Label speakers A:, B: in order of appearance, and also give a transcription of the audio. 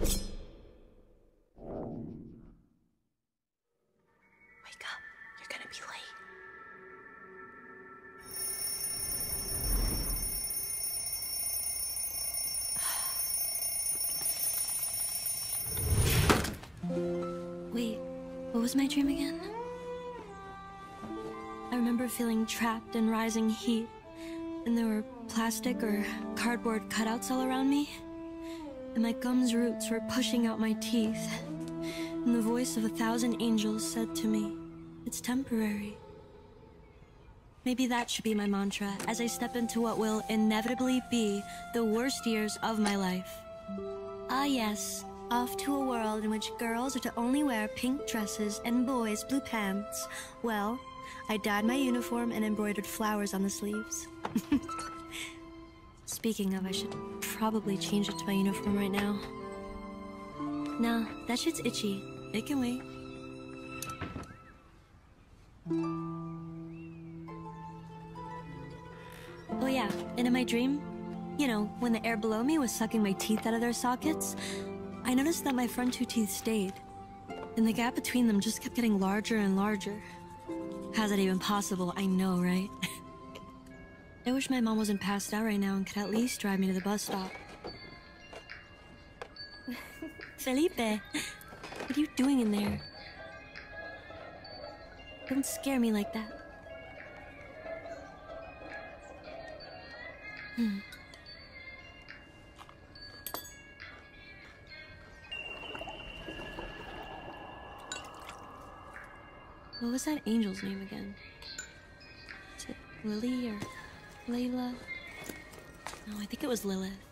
A: Wake up. You're gonna be late.
B: Wait, what was my dream again? I remember feeling trapped in rising heat, and there were plastic or cardboard cutouts all around me, and my gums' roots were pushing out my teeth, and the voice of a thousand angels said to me, It's temporary. Maybe that should be my mantra as I step into what will inevitably be the worst years of my life. Ah, yes, off to a world in which girls are to only wear pink dresses and boys blue pants. Well, I dyed my uniform and embroidered flowers on the sleeves. Speaking of, I should probably change it to my uniform right now. No, that shit's itchy. It can wait. Oh yeah, and in my dream, you know, when the air below me was sucking my teeth out of their sockets, I noticed that my front two teeth stayed, and the gap between them just kept getting larger and larger. How's that even possible? I know, right? I wish my mom wasn't passed out right now and could at least drive me to the bus stop. Felipe, what are you doing in there? Don't scare me like that. Hmm. What was that angel's name again? Is it Lily or Layla? No, I think it was Lilith.